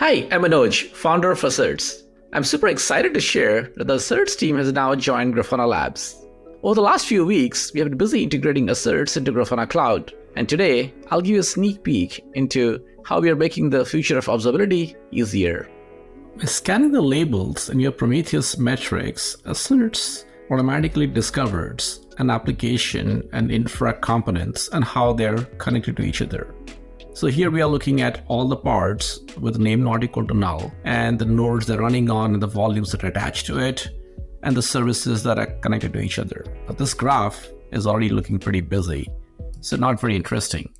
Hi, I'm Manoj, founder of Asserts. I'm super excited to share that the Asserts team has now joined Grafana Labs. Over the last few weeks, we have been busy integrating Asserts into Grafana Cloud, and today I'll give you a sneak peek into how we are making the future of observability easier. By scanning the labels in your Prometheus metrics, Asserts automatically discovers an application and infra components and how they're connected to each other. So here we are looking at all the pods with name not equal to null and the nodes they're running on and the volumes that are attached to it and the services that are connected to each other. But this graph is already looking pretty busy, so not very interesting.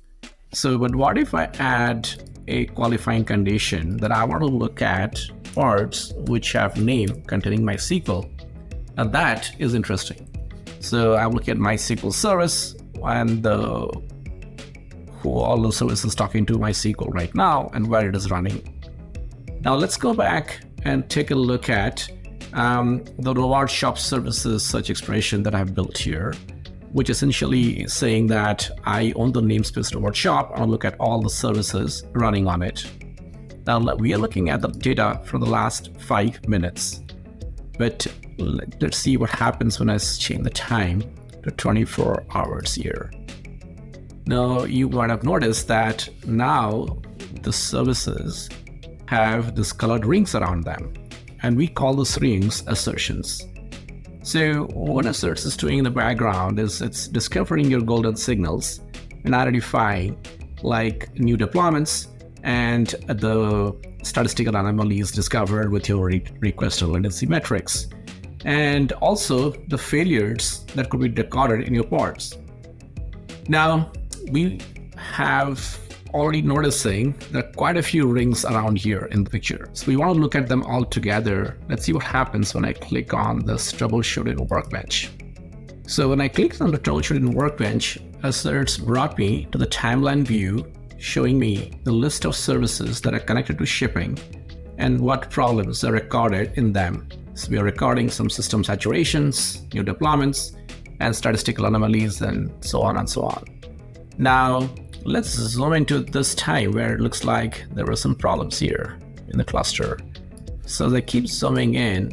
So, but what if I add a qualifying condition that I want to look at pods which have name containing MySQL? Now that is interesting. So I'm looking at MySQL service and the who all the services talking to MySQL right now and where it is running. Now let's go back and take a look at um, the robot shop services search expression that I've built here, which essentially is saying that I own the namespace robot shop. I'll look at all the services running on it. Now we are looking at the data for the last five minutes, but let's see what happens when I change the time to 24 hours here. Now, you might have noticed that now the services have these colored rings around them, and we call those rings assertions. So, what asserts is doing in the background is it's discovering your golden signals and identifying like new deployments and the statistical anomalies discovered with your re- request latency metrics, and also the failures that could be recorded in your pods. Now, we have already noticing there are quite a few rings around here in the picture. So we want to look at them all together. Let's see what happens when I click on this troubleshooting workbench. So when I clicked on the troubleshooting workbench, Asserts brought me to the timeline view showing me the list of services that are connected to shipping and what problems are recorded in them. So we are recording some system saturations, new deployments, and statistical anomalies, and so on and so on. Now, let's zoom into this time where it looks like there were some problems here in the cluster. So as I keep zooming in,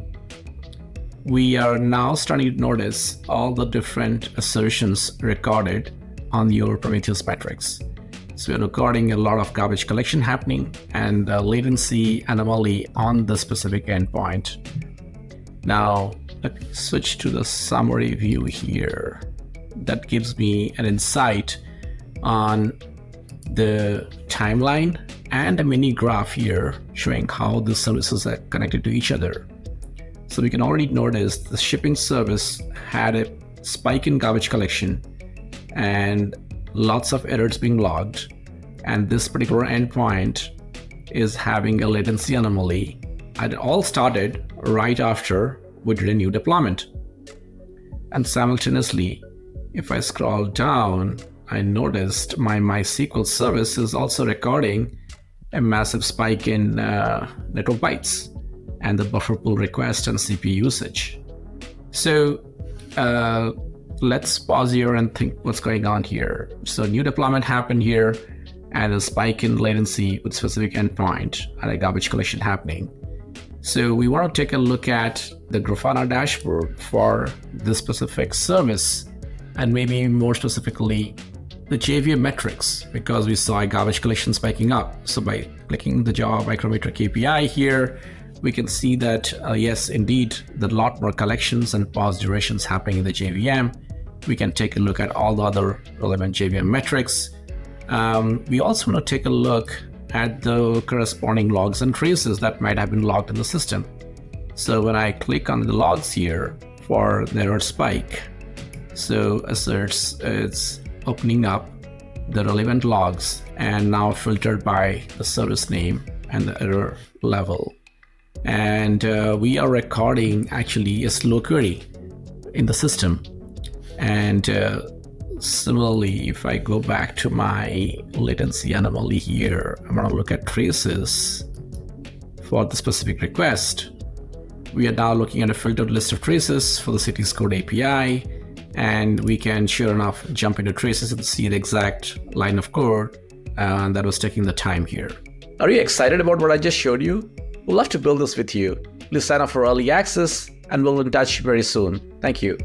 we are now starting to notice all the different assertions recorded on your Prometheus metrics. So we're recording a lot of garbage collection happening and latency anomaly on the specific endpoint. Now, let me switch to the summary view here. That gives me an insight on the timeline and a mini graph here showing how the services are connected to each other. So we can already notice the shipping service had a spike in garbage collection and lots of errors being logged. And this particular endpoint is having a latency anomaly. And it all started right after we did a new deployment. And simultaneously, if I scroll down, I noticed my MySQL service is also recording a massive spike in uh, network bytes and the buffer pool request and CPU usage. So uh, let's pause here and think what's going on here. So new deployment happened here and a spike in latency with specific endpoint and a garbage collection happening. So we want to take a look at the Grafana dashboard for this specific service and maybe more specifically the JVM metrics because we saw garbage collection spiking up. So by clicking the Java Micrometer KPI here, we can see that uh, yes, indeed, there are a lot more collections and pause durations happening in the JVM. We can take a look at all the other relevant JVM metrics. Um, we also want to take a look at the corresponding logs and traces that might have been logged in the system. So when I click on the logs here for the error spike, so asserts it's opening up the relevant logs and now filtered by the service name and the error level. And uh, we are recording actually a slow query in the system. And uh, similarly, if I go back to my latency anomaly here, I'm to look at traces for the specific request. We are now looking at a filtered list of traces for the Cities Code API and we can sure enough jump into traces and see the exact line of code uh, that was taking the time here. Are you excited about what I just showed you? We'd love to build this with you. Please sign up for early access and we'll be in touch very soon. Thank you.